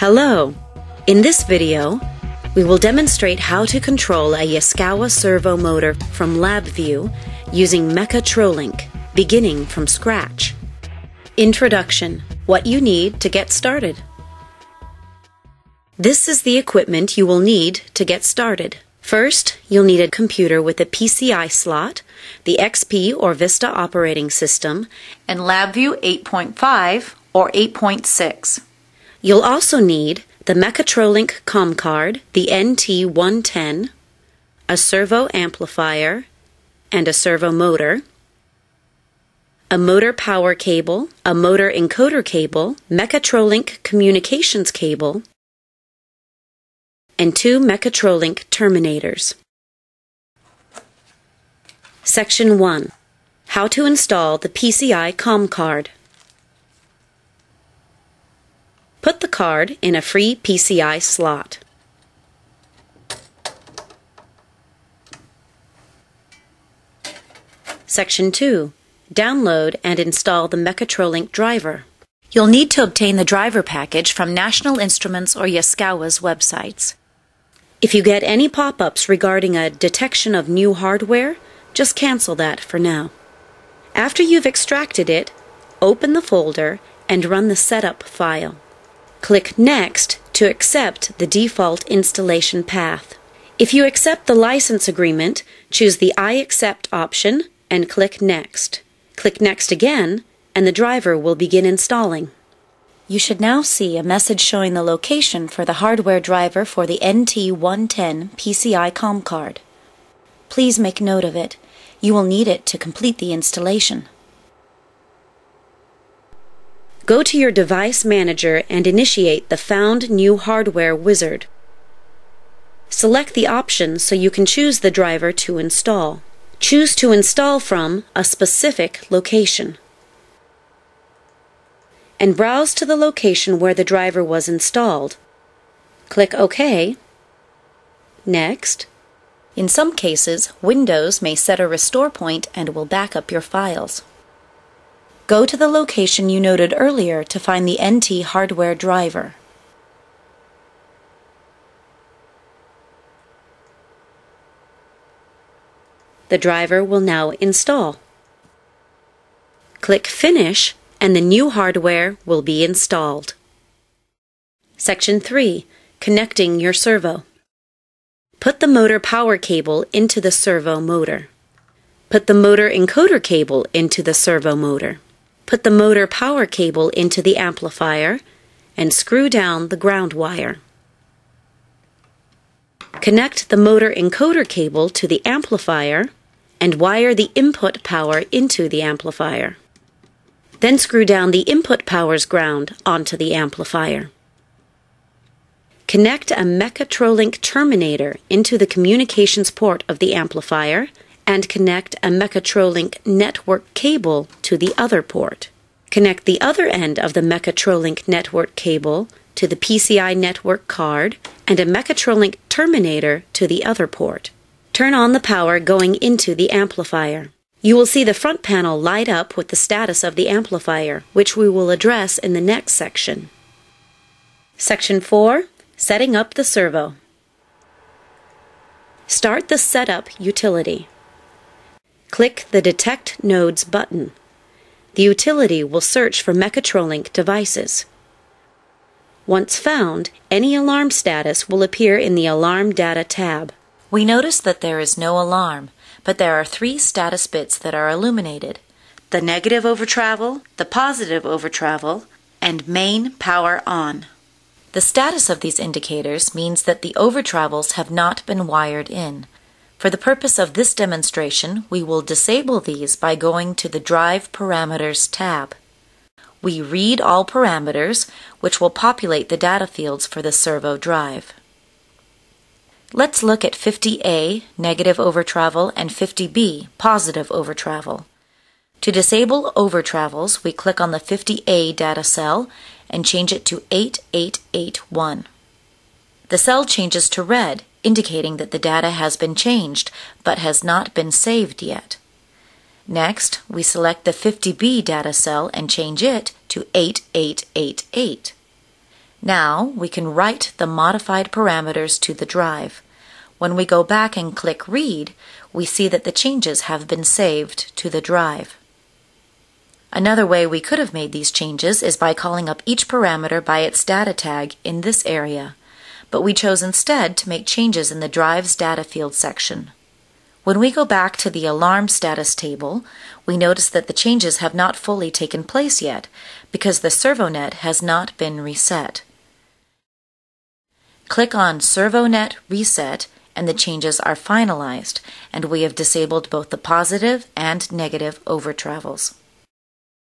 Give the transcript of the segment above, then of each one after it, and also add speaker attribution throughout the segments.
Speaker 1: Hello! In this video, we will demonstrate how to control a Yaskawa servo motor from LabVIEW using Mechatrolink, beginning from scratch. Introduction What you need to get started. This is the equipment you will need to get started. First, you'll need a computer with a PCI slot, the XP or Vista operating system,
Speaker 2: and LabVIEW 8.5 or 8.6.
Speaker 1: You'll also need the Mechatrolink COM card, the NT110, a servo amplifier, and a servo motor, a motor power cable, a motor encoder cable, Mechatrolink communications cable, and two Mechatrolink terminators. Section 1 How to install the PCI COM card. Put the card in a free PCI slot. Section 2. Download and install the Mechatrolink driver. You'll need to obtain the driver package from National Instruments or Yaskawa's websites. If you get any pop ups regarding a detection of new hardware, just cancel that for now. After you've extracted it, open the folder and run the setup file. Click Next to accept the default installation path. If you accept the license agreement, choose the I accept option and click Next. Click Next again, and the driver will begin installing. You should now see a message showing the location for the hardware driver for the NT110 PCI COM card. Please make note of it. You will need it to complete the installation. Go to your device manager and initiate the Found New Hardware wizard. Select the option so you can choose the driver to install. Choose to install from a specific location. And browse to the location where the driver was installed. Click OK. Next. In some cases, Windows may set a restore point and will back up your files. Go to the location you noted earlier to find the NT hardware driver. The driver will now install. Click Finish and the new hardware will be installed. Section 3 Connecting your servo. Put the motor power cable into the servo motor. Put the motor encoder cable into the servo motor. Put the motor power cable into the amplifier and screw down the ground wire. Connect the motor encoder cable to the amplifier and wire the input power into the amplifier. Then screw down the input power's ground onto the amplifier. Connect a Mechatrolink terminator into the communications port of the amplifier and connect a Mechatrolink network cable to the other port. Connect the other end of the Mechatrolink network cable to the PCI network card and a Mechatrolink terminator to the other port. Turn on the power going into the amplifier. You will see the front panel light up with the status of the amplifier, which we will address in the next section. Section 4 Setting up the servo. Start the Setup utility. Click the Detect Nodes button. The utility will search for Mechatrolink devices. Once found, any alarm status will appear in the Alarm Data tab. We notice that there is no alarm, but there are three status bits that are illuminated the negative over travel, the positive over travel, and main power on. The status of these indicators means that the over travels have not been wired in. For the purpose of this demonstration, we will disable these by going to the Drive Parameters tab. We read all parameters, which will populate the data fields for the servo drive. Let's look at 50A, negative overtravel, and 50B, positive overtravel. To disable overtravels, we click on the 50A data cell and change it to 8881. The cell changes to red, indicating that the data has been changed but has not been saved yet. Next, we select the 50B data cell and change it to 8888.
Speaker 2: Now we can write the modified parameters to the drive. When we go back and click Read, we see that the changes have been saved to the drive. Another way we could have made these changes is by calling up each parameter by its data tag in this area, but we chose instead to make changes in the drive's data field section. When we go back to the alarm status table, we notice that the changes have not fully taken place yet because the servonet has not been reset. Click on Servonet Reset and the changes are finalized, and we have disabled both the positive and negative overtravels.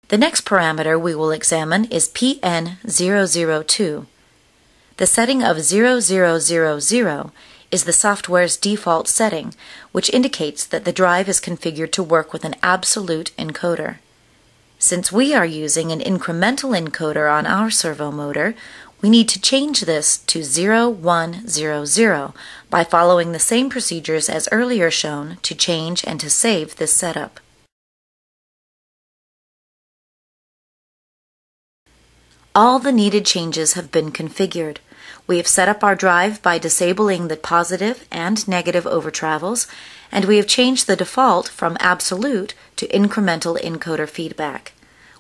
Speaker 2: The next parameter we will examine is PN002. The setting of 0000 is the software's default setting, which indicates that the drive is configured to work with an absolute encoder. Since we are using an incremental encoder on our servo motor, we need to change this to 0100 by following the same procedures as earlier shown to change and to save this setup. All the needed changes have been configured. We have set up our drive by disabling the positive and negative overtravels, and we have changed the default from absolute to incremental encoder feedback.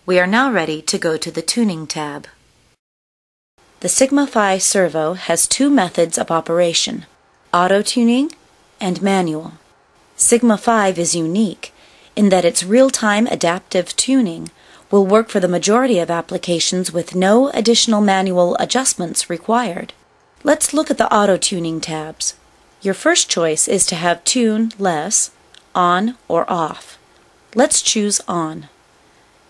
Speaker 2: We are now ready to go to the Tuning tab. The Sigma 5 servo has two methods of operation, auto-tuning and manual. Sigma 5 is unique in that its real-time adaptive tuning will work for the majority of applications with no additional manual adjustments required. Let's look at the auto-tuning tabs. Your first choice is to have tune less, on or off. Let's choose on.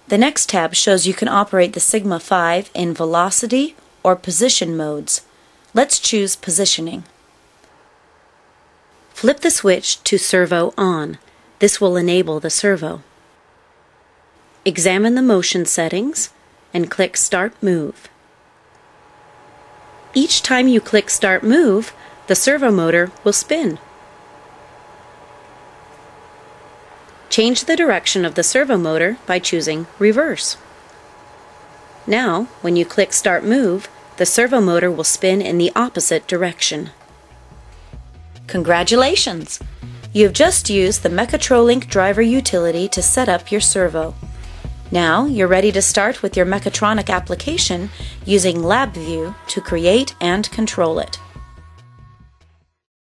Speaker 2: The next tab shows you can operate the Sigma 5 in velocity or position modes. Let's choose positioning. Flip the switch to servo on. This will enable the servo. Examine the motion settings and click Start Move. Each time you click Start Move, the servo motor will spin. Change the direction of the servo motor by choosing Reverse. Now, when you click Start Move, the servo motor will spin in the opposite direction. Congratulations! You have just used the Mechatrolink driver utility to set up your servo. Now you're ready to start with your mechatronic application using LabVIEW to create and control it.